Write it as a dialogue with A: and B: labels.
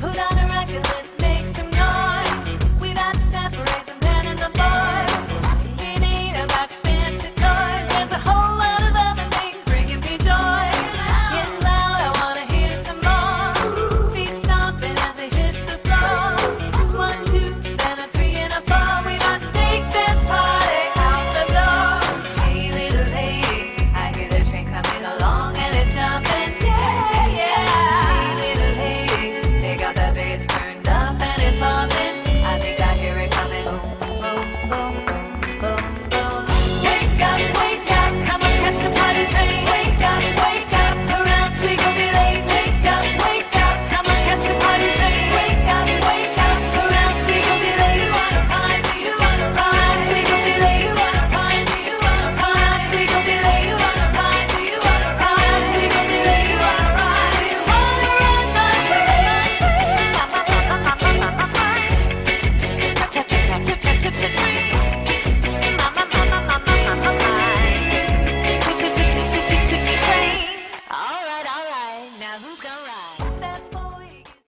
A: put on ride.